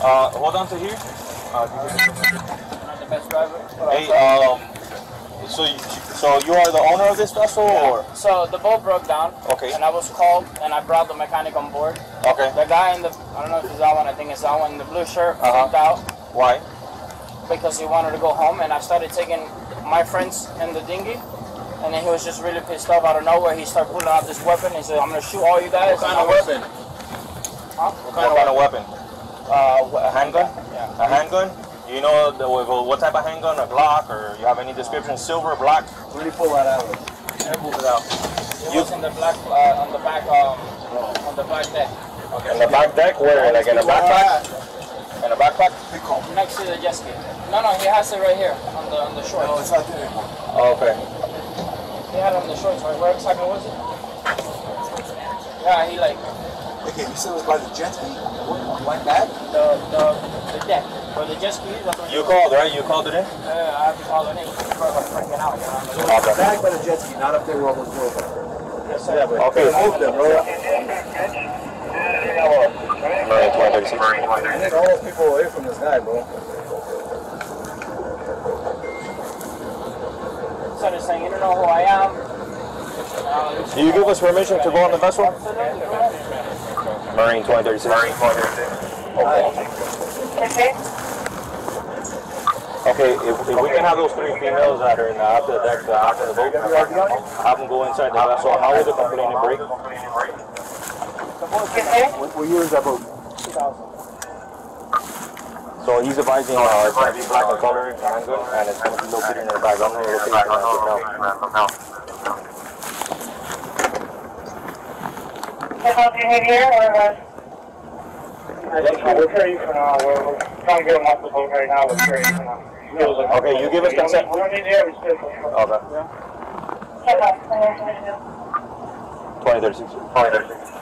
Uh, hold on to here. Uh, Not the best driver. hey, um, so you, so you are the owner of this vessel, or So the boat broke down. Okay. And I was called, and I brought the mechanic on board. okay? The guy in the, I don't know if it's that one, I think it's that one, in the blue shirt, Uh-huh. flipped out Why? because he wanted to go home, and I started taking my friends in the dinghy. And then he was just really pissed off out of nowhere. He started pulling out this weapon. He said, I'm going to shoot all you guys. What kind of weapon? Huh? What kind of weapon? Uh, A handgun? Yeah. A handgun? You know the, what what type of handgun? A Glock, or you have any description? Silver, black? Really pull that out. Move it out. It was in the black, uh, on the back, um, on the back deck. Okay. In the back deck, where? Like in a backpack? In a backpack? Next to the jet ski. No, no, he has it right here on the on the shorts. No, it's not there anymore. Oh, okay. He had it on the shorts. Right? Where exactly was it? Yeah, he like Okay, you said it was by the jet ski. What? Like that? the the the deck or the jet ski. You called, right? You called it in? Uh, I have to call the name. I'm freaking out. You know? Okay. Back by the jet ski, not up there where all those girls are. Yes, sir. Okay. Move them, bro. Marine 2036. I need all those people away from this guy, bro. Started saying, you don't know who I am. Uh, Do you give us permission to go on the vessel? Absolutely, bro. Marine 2036. Marine 2036. Okay, if, if we can have those three females that are in the after the deck, the after the boat, have them go inside the vessel. How would the complaining break? What, what year is that boat? 2000. So he's advising uh, it's going to be black in color handgun and it's going to be located in the bag. I'm going to locate it now. We're trading for now. We're, we're trying to get them off the boat right now. We're trading for now. Okay, you give us consent. We don't need the average distance. Okay. 2036. 2036.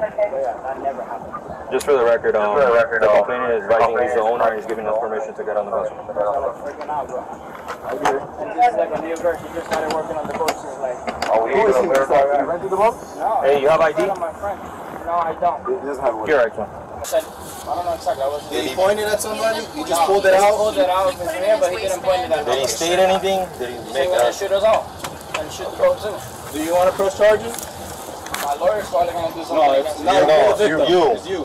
That never happened. Just for the record, um, for the record, the um, complainant is advising he's the owner and he's giving us permission to get on the vessel. I'm freaking out, bro. And this is like a new girl. She just started working on the boat. She's like, Oh, we Who is he? Is that, you rented the boat? no. Hey, you have it's ID? not My friend. No, I don't. He doesn't have one. Here. I said, I don't know exactly. I wasn't. Did he point it at somebody? He just No, pulled it he out? Pulled it out of his ear, but he didn't point it at Did he nobody. state anything? Did he He make wanna a... shoot us all and shoot the boat too. Do you want to press charges? My lawyer's probably gonna do something No, against it's me. not No, the victim. you- you. It's you.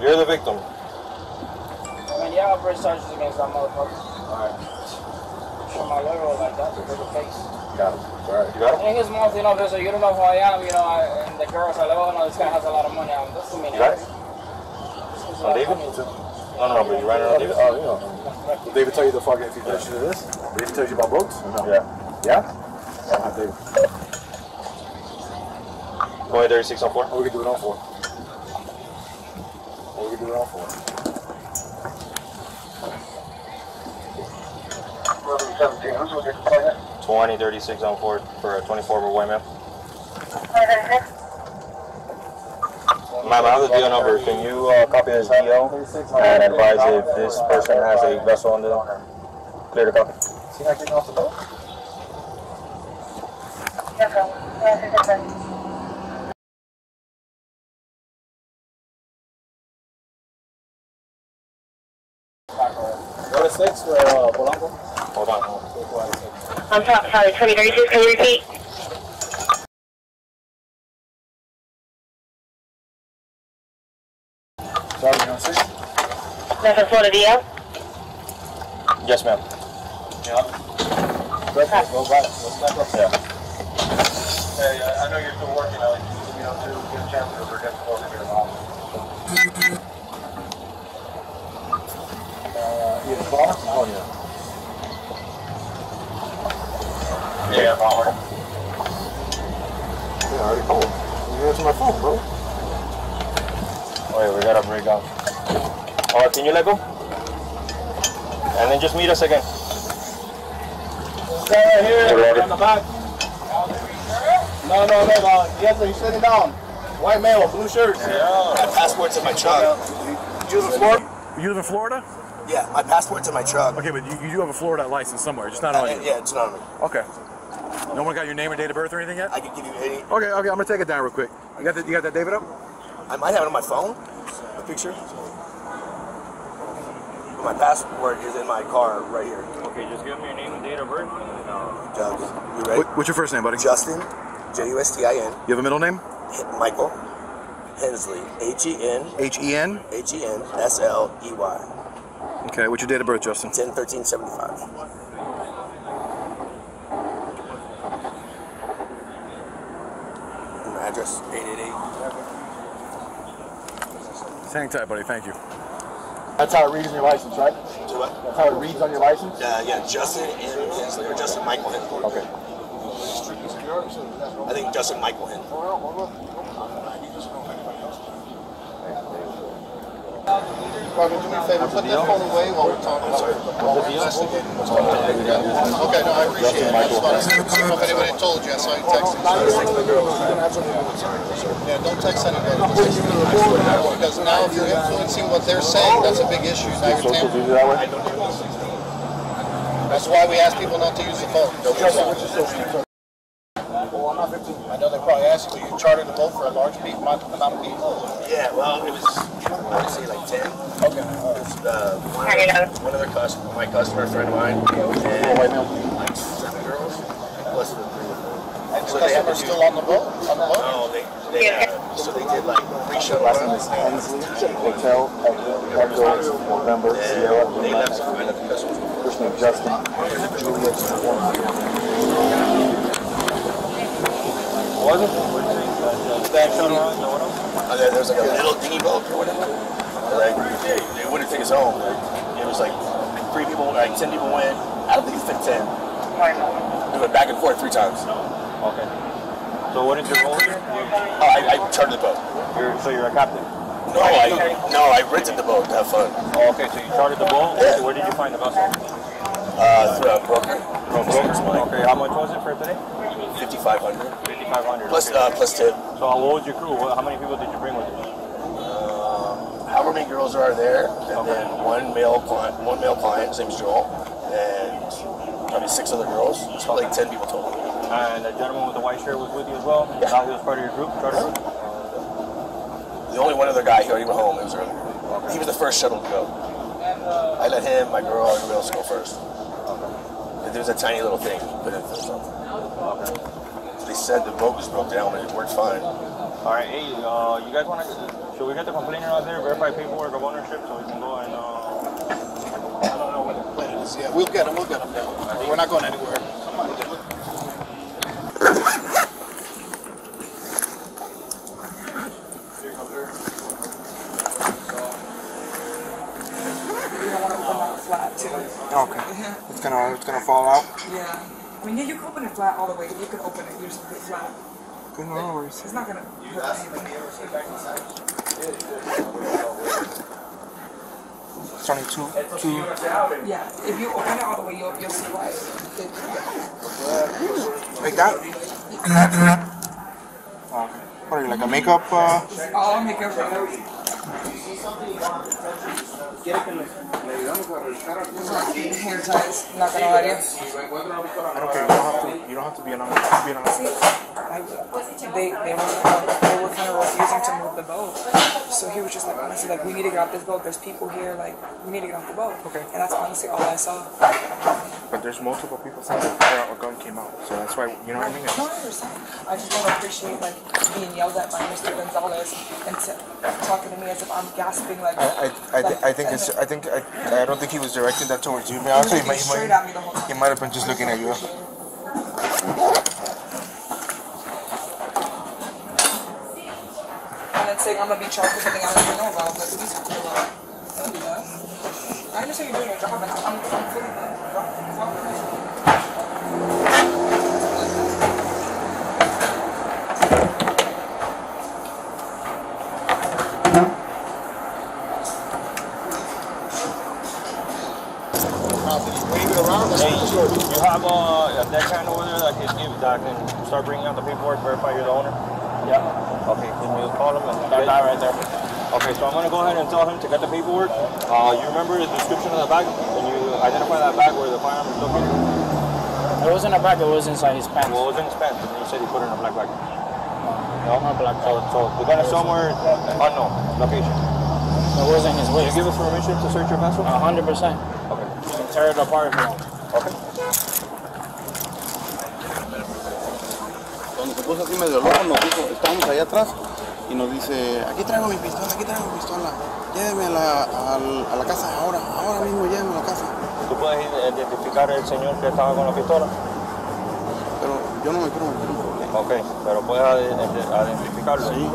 You're the victim. I mean, yeah, I'll press charges against that motherfucker. Alright. Sure, my lawyer was like that to the face. Got it. Alright. You got it? In his mouth, you know, there's a, you don't know who I am, you know, I, and the girls are like, oh no, this guy has a lot of money. I'm this is me. You got it? This is On a lot of David? money. No, no, no, but you ran it on David? Oh, you know. Did David tell you the fucking if he tells you this? David tells you about boats? Or no? Yeah. Yeah? Yeah, David. 2036 on 4? What we can do it on for? What we can do it on for? 2036 on 4 for a 24 over white man. Ma'am, I have the deal number. Can you uh, copy this DL and advise if this person has a vessel on the clear the copy? He not getting off the boat? Go to six for uh, Polanco. Hold on. I'm so- sorry, 2036, can you repeat? Sorry, you on six? That's a Florida DL? Yes, ma'am. Go back, go back, go back up. Yeah. Hey, I I know you're still working on it. You know, to get a chance to get close to your mom. Uh, yeah, the ball? Oh, yeah. Yeah, Bauer. Yeah, I already called. You answer my phone, bro. Wait, we gotta break down. Alright, can you let go? And then just meet us again. Stay right here, Hey, on the back. No, no, no, no. Yes, he's sitting down. White man with blue shirts. My passport's in my truck. You live in Florida? You live in Florida? Yeah, my passport's in my truck. Okay, but you, you do have a Florida license somewhere, just not Uh, on you. yeah, it's not on me. Okay. No one got your name or date of birth or anything yet? I can give you any. Okay, okay, I'm gonna take it down real quick. You got that? You got that, David? Up? I might have it on my phone. A picture? My passport is in my car right here. Okay, just give me your name and date of birth. And, uh, Doug, you ready? What, what's your first name, buddy? Justin, J U S T I N, You have a middle name? Michael Hensley, H E N H E N. H E N S L E Y, Okay. What's your date of birth, Justin? 10 13 75. And address 888. Hang tight, buddy. Thank you. That's how it reads on your license, right? Do what? That's how it reads on your license? Uh, yeah, Justin M. Hensley or Justin Michael Hensley. Okay. I think Justin Michael Hensley. Robert, do me a favor, put that phone away while we're talking about investigating what's going on. Okay, no, I appreciate it. I just wanted to see if anybody told you, I saw you texting. Yeah, don't text anybody. Because now if you're influencing what they're saying, that's a big issue. Now you're tampering. That's why we ask people not to use the phone. I know they probably asked you, but you chartered the boat for a large pe- amount amount of people? Yeah, well, it was, I want to say like 10. Okay. Uh, one, Hang it of, out. one other customer, my customer, friend of mine, and like seven girls, plus the three. And So the they have customer's do- still on the boat? On the boat? No, they, they uh, so they did like three shuttle runs. Hensley Hotel, Echo, November, Sierra, They left some kind of customers. First name Justin, Juliet, Was it? Stack shuttle run or whatever? Uh, there, there like a little dinghy boat or whatever. Like they, they wouldn't take us home. Like, it was like three people, like ten people went. I don't think it fit ten. We went back and forth three times. Oh, Okay. So what is your role here? I, I chartered the boat. You're, so you're a captain? No, I no, I rented the boat to have fun. Oh, okay, so you chartered the boat? Yeah. Where did you find the vessel? Uh, through a broker. From broker? Okay, how much was it for today? Fifty-five hundred 5500 plus okay. uh, plus tip. So what was your crew? How many people did you bring with you? However many girls are there, and then one male client, one male client. His name's Joel, and probably six other girls. It's probably like ten people total. And the gentleman with the white shirt was with you as well? Yeah. Now he was part of your group, charter group? The only one other guy, he already went home. It was earlier. He was the first shuttle to go. I let him, my girl, and everybody else go first. And There's a tiny little thing put in for something. They said the boat was broke down, but it worked fine. All right, hey, uh, you guys want to, should we get the complainer out there, verify paperwork of ownership so we can go and, uh, I don't know what the plan is. Yeah, we'll get him, we'll get him now. We're not going anywhere. Okay. It's gonna it's gonna fall out. Yeah. I mean, yeah, you can open it flat all the way. You can open it. You just put it flat. Good no worries. It's not gonna hurt anything. It's only two two Yeah. If you open it all the way, you'll you'll see why. It, like that. Okay. What are you like a makeup? Uh, I'll make it right. Hair ties. Not gonna lie to you. I don't care. You don't have to. You don't have to be an honest. Be an honest. I, they they were they were kind of refusing to move the boat. So he was just like honestly like we need to get off this boat. There's people here. Like we need to get off the boat. Okay. And that's honestly all I saw. But there's multiple people saying that a gun came out. So that's why you know what I mean. No, I understand. I just don't appreciate like being yelled at by Mr. Gonzalez and talking to me as if I'm gasping like. I, I, I, th- I think it's I think I, I don't think he was directing that towards you. Man, I'll tell you, he might, he might, at me the whole time. he might have been just looking at you. And then saying I'm gonna be charged for something I don't even know about. What are you talking about? Don't do that. I you're doing your job, and I'm, fully Hey, you have uh, a deckhand over there that can give, that can start bringing out the paperwork, verify you're the owner? Yeah. Okay, can you call him and that guy right there? Okay, so I'm gonna go ahead and tell him to get the paperwork. Uh, you remember the description of the bag? Can you identify that bag where the firearm is located? It wasn't a bag, it was inside his pants. Well, it was in his pants, and you said he put it in a black bag. No, not black So, so we got it somewhere unknown location. It wasn't his Will you waist. give us permission to search your vessel? A hundred percent. Okay. You can tear it apart if you want. Okay. Puso así medio loco, nos dijo, estábamos allá atrás y nos dice, aquí traigo mi pistola, aquí traigo mi pistola, lléveme a la, a la casa ahora, ahora mismo lléveme a la casa. ¿Tú puedes identificar el señor que estaba con la pistola? Pero yo no me quiero meter en problemas. Ok, pero puedes identificarlo. Sí.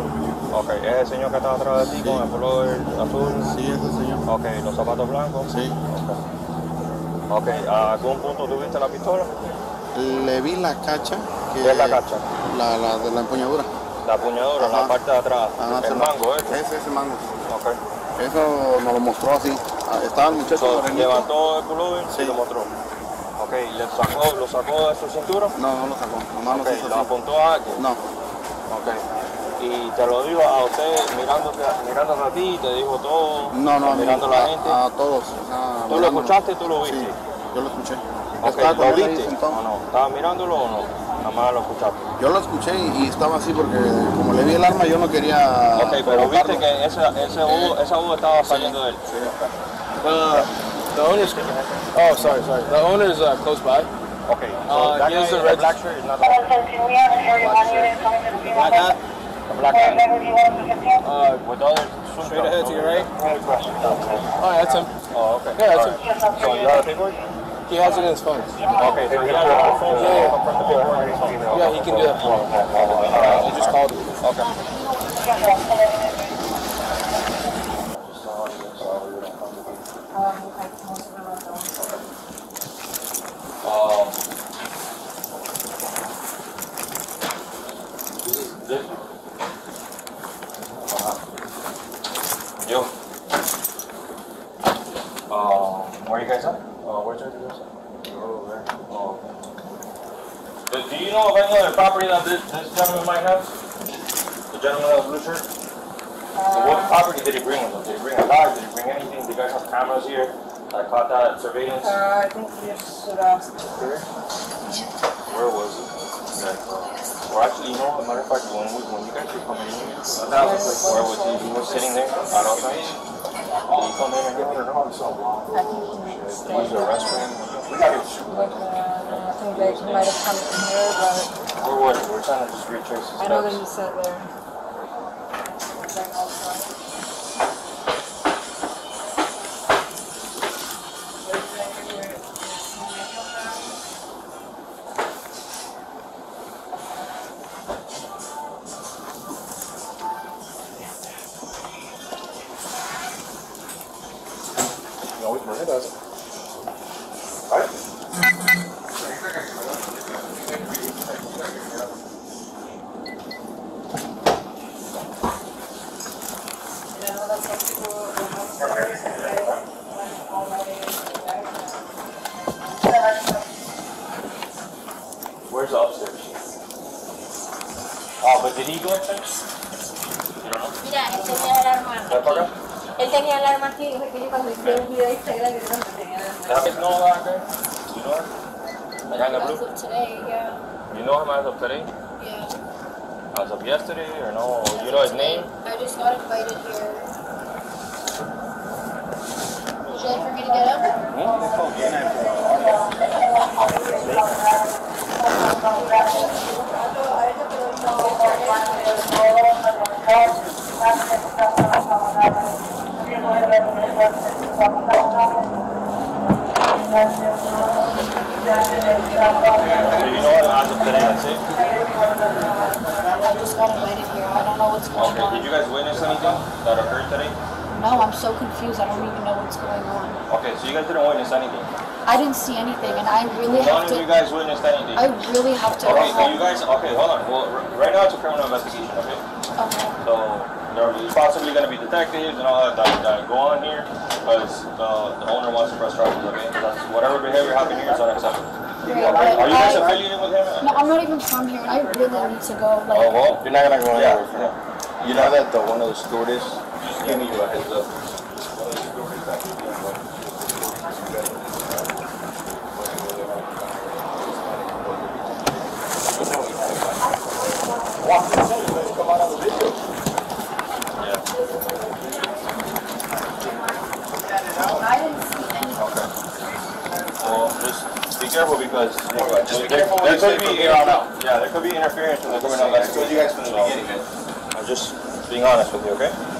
Ok, es el señor que estaba atrás de ti con el color azul. Sí, ese señor. Ok, los zapatos blancos. Sí. Ok. Ok, ¿a algún punto tuviste la pistola? Le vi la cacha. Que, ¿Qué es la cacha? La, la de la empuñadura. La puñadura, Ajá. la parte de atrás. Ajá, el mango, ¿eh? Ese, ese mango. Ok. Eso nos lo mostró así. Ah, Estaba el muchacho So, levantó el pullover Sí. y lo mostró. Ok, ¿le sacó, ¿lo sacó de su cintura? No, no lo sacó. Nomás ¿lo apuntó a alguien? No. Ok. Y te lo dijo a usted mirándote, mirándote a ti, te dijo todo, No, no, a mí, mirando a la gente. A, a todos. o sea, ¿Tú lo escuchaste tú lo viste? Sí, yo lo escuché. Ok, Estaba con ¿lo él ahí viste sentado. o no? ¿Estabas mirándolo o no? Nada más lo escuchaste. Yo lo escuché y, y estaba así porque como le vi el arma yo no quería... Ok, pero viste que esa, ese hubo, esa hubo estaba saliendo de él. Uh, the owner's. Oh, sorry, sorry. The owner's uh, close by. Okay. Uh, that guy, the red black shirt is not the Can we have unit coming to the black hat. the black guy. Uh, With the other straight ahead to your right. Oh, yeah, that's him. Oh, okay. Yeah, that's him. So you have a paperwork? He has it in his phone. Okay, so he has it on his phone. Yeah, yeah. Confirm the paperwork on his phone. Yeah, he can do that. Uh, he just called him. Okay. Um, this is this. Uh, yo. Um, where you guys at? Uh, where's your guys at? You're over there. Oh. okay. Do, do you know of any other property that this, this gentleman might have? The gentleman with the blue shirt? So what property did he bring with him? Did he bring a dog? Did he bring anything? Do you guys have cameras here I caught that surveillance? Uh, I think should ask. Where was it? That, uh, or actually, you know, as a matter of fact, when, we, when you guys were coming in here, where was he? He was sitting there, out outside. Did he come in and get her? No, so. Use the restroom. We got it. I think they might have come in here, but It? We're trying to just retrace his I know steps. he sat there. Where's the upstairs? Oh, but did he go upstairs? You don't know? Mira, él tenía el arma. ¿Ven para acá? Él tenía el arma aquí, dijo que yo cuando hice un video de Instagram, yo no tenía el arma. Does he know that guy? You know him? The guy in As of today, yeah. You know him as of today? Yeah. As of yesterday or no? You know his name? I just got invited here. Would you like for me to get? So hmm? you Okay, did you guys witness anything that occurred today? No, I'm so confused. I don't even know what's going on. Okay, so you guys didn't witness anything? I didn't see anything, and I really None have of you guys witnessed anything? I really have to. Okay, so you guys, okay, hold on. Well, right now it's a criminal investigation, okay? Okay. So there's possibly gonna be detectives and all that that, that go on here because the, the owner wants to press charges, okay? That's whatever behavior happened here is unacceptable. Great, Okay, Are you guys I- affiliated with him? No, I'm not even from here, and I really need to go. Like, Oh, well, You're not gonna go anywhere. Yeah, anywhere. You know that the one of the stewardess is giving you a heads up. Because Just be there, careful there could be here on out. Yeah, there could be interference with the criminal I told you guys from the beginning. I'm just being honest with you, okay?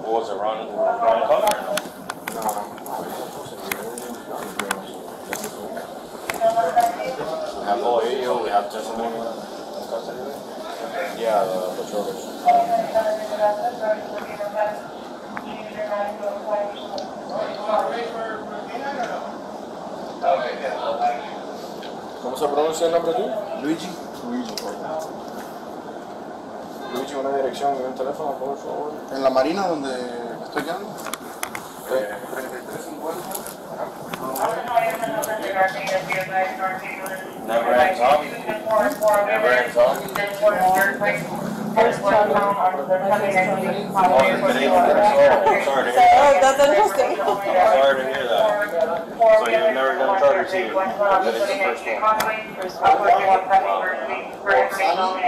What was it, Ron? Ron Connor? We have no video, we have testimony. Yeah, uh, the patrollers. ¿Cómo se pronuncia el nombre. Luigi. Una dirección y un teléfono, por favor. En la marina donde estoy quedando. Eh, 3350. Never ends up. Never ends up. First child mom on the coming and being Oh, it's been eight. Oh, sorry to hear Oh, that. that's interesting. Sorry to hear that. So you've never done a charter seat. That is the first one.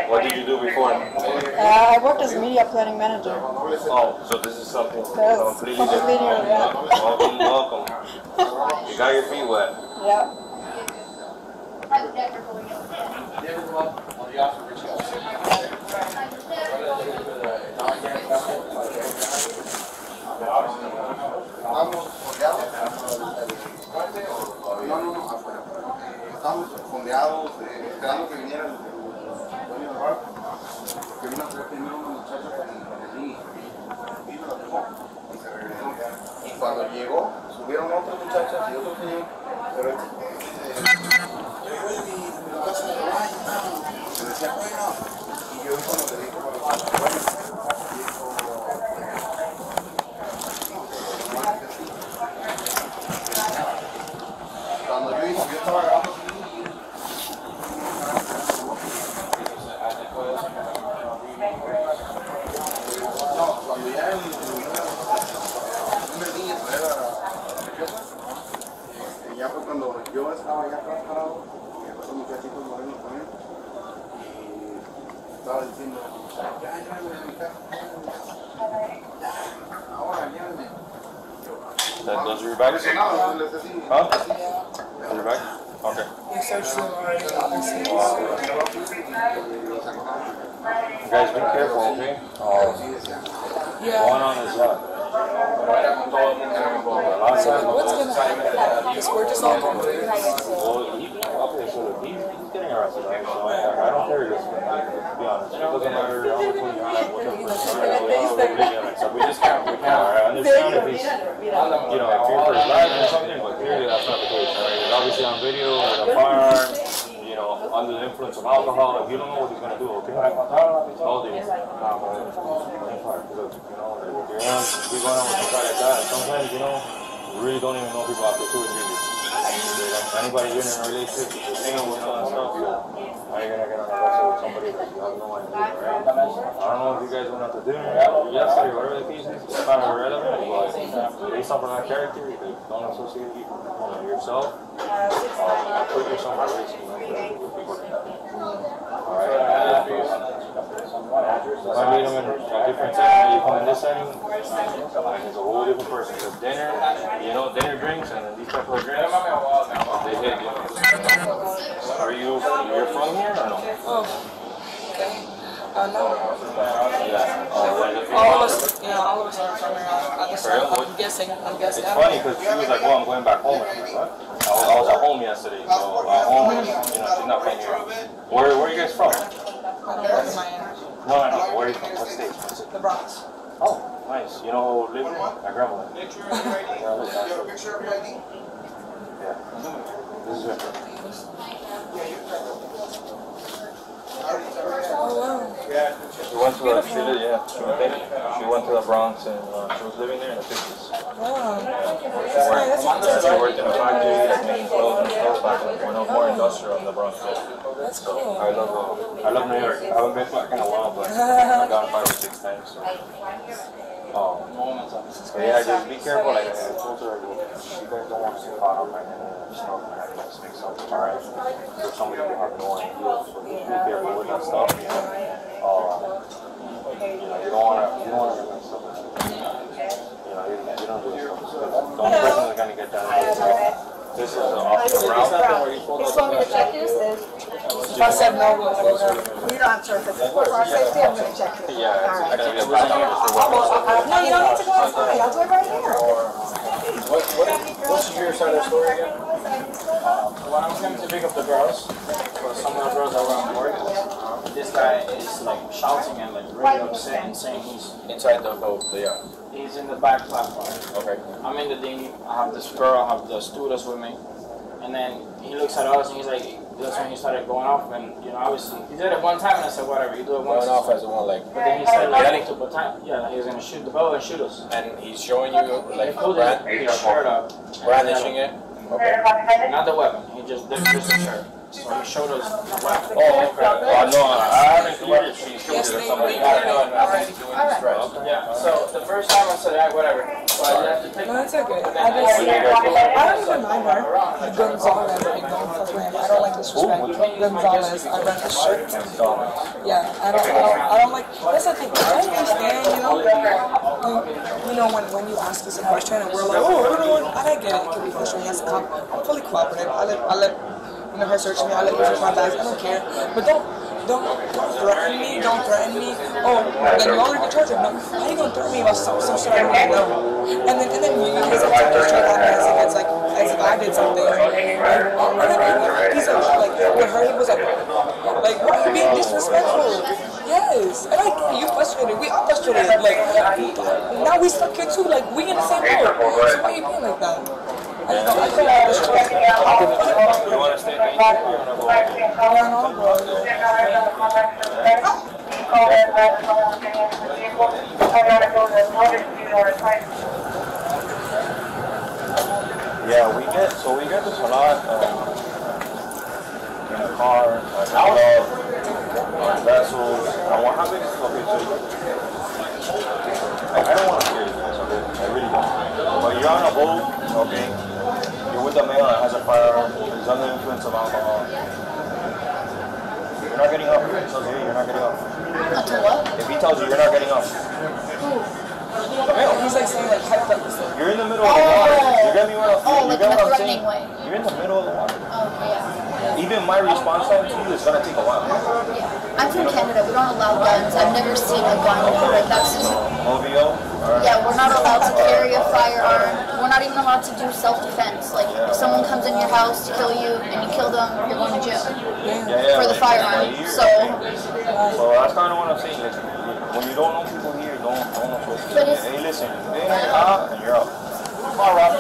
What did you do before? Uh, I worked as media planning manager. Oh, so this is something Yes, completely different. completely new, yeah. Welcome, welcome. You got your feet wet. Yeah. Estamos fondeados. Fondeados, eh, esperando que viniera el, dueño barco. Que vino primero una muchacha con, y cuando llegó, subieron otras muchachas y otro señor. Pero este, este, digo, Se decía, bueno. Y yo cuando le dije, yo estaba ya atrás parado, y otros muchachitos morenos también, y estaba diciendo, ya, llévame a mi casa, llévame a mi casa. Ya, ahora llévame. That, those are your bags? No, les decía, Huh? Those are your bags? Okay. you searched the bar, obviously. You guys be careful, okay? Oh. Going on is what? So what's gonna happen? Because we're just all going? So I, don't care this. To be it doesn't matter we just can't. We can't. I understand you know, if you're for life or something, but clearly that's not the case. Right? Obviously on video with a firearm. You under the influence of alcohol, if you don't know what he's gonna do, okay? Told you. Nah, fire. Look, you know, if you're we going on with guy like that. Sometimes, you know, we really don't even know people after two or three years. Anybody in a relationship, you're single with that stuff, how you gonna get on a bus with somebody that you have no idea, right? I don't know if you guys went out to dinner yesterday, whatever the case is, it's kind of irrelevant, but based off of that character, you don't associate you know, yourself, uh, put yourself at risk, you if I meet him in a different setting, you come in this setting, it's a whole different person. Because dinner, you know, dinner drinks and these type of drinks, they hit you. Are you, you're from here or no? Oh, okay. Uh, no. Yeah. Oh, All of us, yeah, all of us are from here. I just? I'm guessing, I'm guessing. It's funny because she was like, well, I'm going back home. And I'm like, what? I was, I was at home yesterday, so at home, you know, she's not from here. Where, where are you guys from? I don't live in Miami. No, no, no. Where are you from? What state? The Bronx. Oh, nice. You know who lives there? My grandma. Yeah, I live there. Yeah. This is it. Oh, wow. She went to a, she did, yeah, she went, she went to the Bronx and uh, she was living there in the 50s. Wow. She worked, she worked in a factory like making clothes and stuff back when it was more industrial in the Bronx. That's So cool. I love, uh, I love New York. I haven't been back in a while, but I've gone five or six times. So. Um, but yeah, just be careful. Like I told her, you guys don't want to get caught up in uh, stuff that just makes up. Alright, for somebody you have no idea. So just be careful with that stuff. You know, uh, you know, you don't want to, you don't want to mess up. You know, you, you don't do this stuff. because The only person that's gonna get that is this is uh, off the ground. Just want me to check this? If I said no, we'll go down. You don't have to, if it's for our safety, I'm gonna check it. Yeah, it's gonna be a bad thing for what No, you don't need to go outside, I'll do it right here. What, what, what's your side of the story again? Uh, when I was coming to pick up the girls, for some of the girls that were on board, this guy is like shouting and like really upset and saying he's Inside the boat, yeah. he's in the back platform. Okay. I'm in the dinghy. I have this girl, I have the stewardess with me, and then he looks at us and he's like, that's when he started going off, and you know, obviously he did it one time, and I said, whatever, you do it once. Going off as the one like. But then he started like to pretend, yeah, like he was gonna shoot the bow and shoot us. And he's showing you like He pulled brand, his, his shirt up. brandishing it. Okay. Not the weapon. He just did just the shirt. So he showed us the weapon. Oh, okay. Oh, no, I haven't cleared it. She showed Yes, it to somebody. they I cleared don't it know. already. Doing this right. Yeah. So the first time I said, "Alright, whatever." But I have to take No, it's okay. I just, when you guys go back I don't even mind her. Gonzalez, like, don't fuck with him. I don't like disrespect. Gonzalez, I read the shirt. Yeah, I don't, I don't, I don't like, that's the thing, I understand, you know, um, you know, when, when you ask us a question and we're like, oh, I don't know, what-" I get it, it can be frustrating as a cop. I'm fully cooperative, I let, I let, you know, her search me, I let her search my bags, I don't care, but don't, don't, don't threaten me, don't threaten me, oh, then you already charged him, no, how you gonna threaten me about some, some shit I don't know? And then, and then you use it straight on me as if it's like, as if I did something. And, and then he's like, like, with her, he was like, like, why are you being disrespectful? Yes, and like, you frustrated, we are frustrated, like, now we stuck here too, like, we in the same boat, so why are you being like that? Yeah, we get so we get this a lot um, in a car, like club, on vessels. I want how big is this location? I, I don't want to you guys, okay? I really don't. But you're on a boat, okay? You're with a male that has a firearm. He's under the influence of alcohol. You're not getting up. He tells you you're not getting up. If he tells you you're not getting up, He's like saying like hyped up. you're in the middle of the water. You oh. get me what I'm Oh, you like get in what a I'm saying? threatening way. You're in the middle of the water. Oh, yeah. even my response time to you is gonna take a while. Yeah. I'm from Canada. We don't allow guns. I've never seen a gun. Like that's just. OVO. Yeah, we're not allowed to carry a firearm. We're not even allowed to do self-defense. Like if someone comes in your house to kill you and you kill them, you're going to jail for the firearm. So, So that's kind of what I'm saying. Like, when you don't know people here, don't don't know. It's- Hey, listen, they ain't out and you're out. On, Rob.